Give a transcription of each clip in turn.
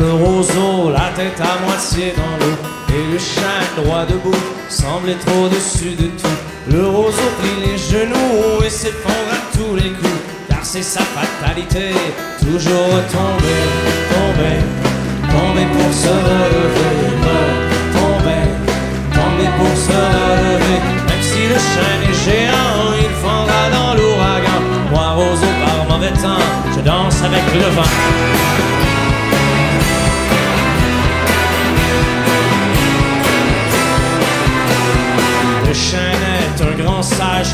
le roseau, la tête à moitié dans l'eau. Et le chêne droit debout semble être au-dessus de tout. Le roseau plie les genoux et s'effondre à tous les coups. Car c'est sa fatalité, toujours tomber, tomber, tomber pour se relever. Tomber, tomber pour se relever. Même si le chêne est géant, il fendra dans l'ouragan. Moi, roseau par mauvais temps, je danse avec le vent.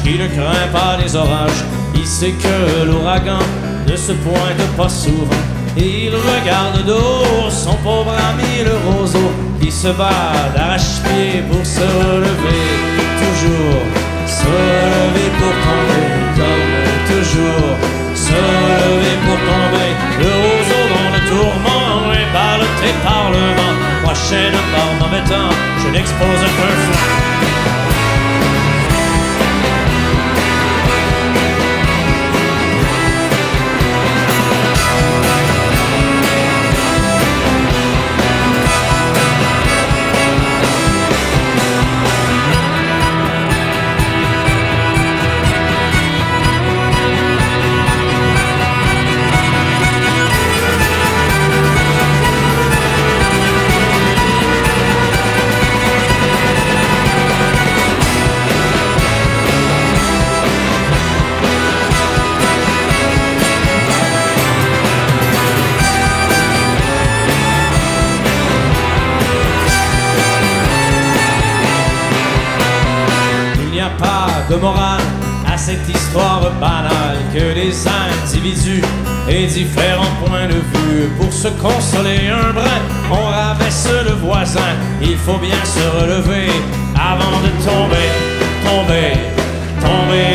Qui ne craint pas les orages. Il sait que l'ouragan ne se pointe pas souvent. Il regarde d'eau son pauvre ami le roseau qui se bat d'arrache-pied pour se relever. Toujours se relever pour tomber, comme toujours se relever pour tomber. Le roseau dans le tourment est ballotté par le vent. Chêne par mauvais temps, je n'expose qu'un flanc. pas de morale à cette histoire banale que les individus et différents points de vue pour se consoler un brin, on rabaisse le voisin. Il faut bien se relever avant de tomber, tomber, tomber.